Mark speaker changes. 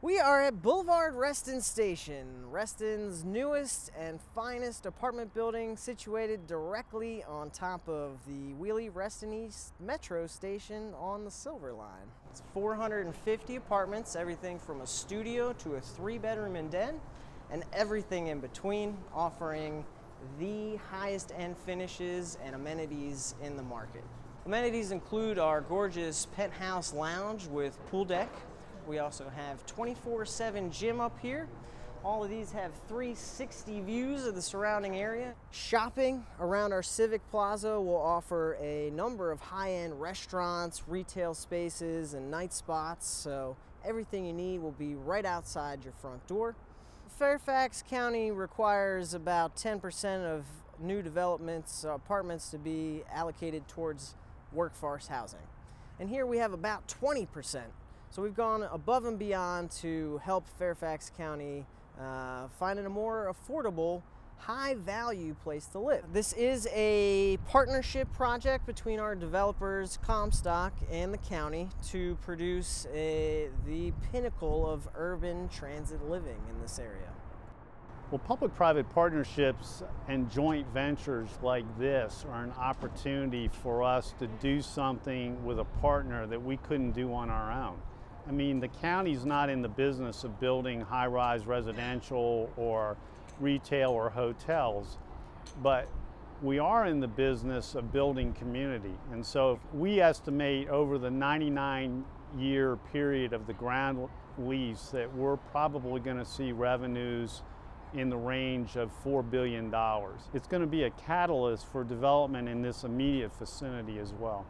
Speaker 1: We are at Boulevard Reston Station, Reston's newest and finest apartment building situated directly on top of the Wiehle Reston East Metro Station on the Silver Line. It's 450 apartments, everything from a studio to a three bedroom and den, and everything in between, offering the highest end finishes and amenities in the market. Amenities include our gorgeous penthouse lounge with pool deck, we also have 24-7 gym up here. All of these have 360 views of the surrounding area. Shopping around our Civic Plaza will offer a number of high-end restaurants, retail spaces, and night spots, so everything you need will be right outside your front door. Fairfax County requires about 10% of new developments, uh, apartments to be allocated towards workforce housing. And here we have about 20% so we've gone above and beyond to help Fairfax County uh, find a more affordable, high value place to live. This is a partnership project between our developers, Comstock, and the county to produce a, the pinnacle of urban transit living in this area.
Speaker 2: Well, public-private partnerships and joint ventures like this are an opportunity for us to do something with a partner that we couldn't do on our own. I mean, the county's not in the business of building high-rise residential or retail or hotels, but we are in the business of building community. And so we estimate over the 99 year period of the ground lease that we're probably going to see revenues in the range of $4 billion. It's going to be a catalyst for development in this immediate vicinity as well.